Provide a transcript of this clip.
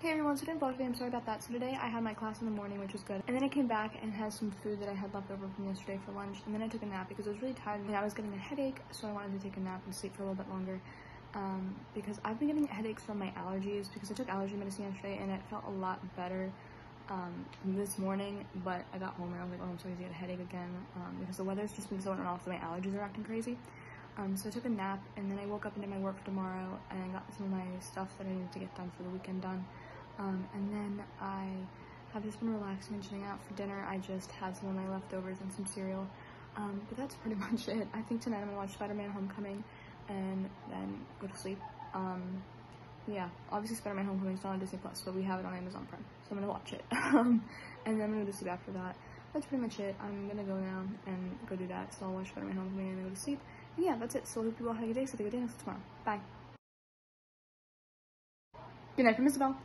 Hey everyone, so today vlog I'm sorry about that. So today I had my class in the morning, which was good. And then I came back and had some food that I had left over from yesterday for lunch. And then I took a nap because I was really tired and I was getting a headache, so I wanted to take a nap and sleep for a little bit longer. Um, because I've been getting headaches from my allergies because I took allergy medicine yesterday and it felt a lot better um, this morning, but I got home and I was like, oh, I'm sorry to get a headache again um, because the weather's just been so on and off that my allergies are acting crazy. Um, so I took a nap and then I woke up and did my work for tomorrow and got some of my stuff that I needed to get done for the weekend done. Um, and then I have just been relaxing and chilling out for dinner. I just had some of my leftovers and some cereal. Um, but that's pretty much it. I think tonight I'm gonna watch Spider-Man Homecoming and then go to sleep. Um, yeah, obviously Spider-Man Homecoming is not on Disney Plus, but we have it on Amazon Prime, so I'm gonna watch it. Um, and then I'm gonna go to sleep after that. That's pretty much it. I'm gonna go now and go do that. So I'll watch Spider-Man Homecoming and then go to sleep. And yeah, that's it. So I hope you all have a good day. So have a good day. You tomorrow. Bye. Good night from Isabel.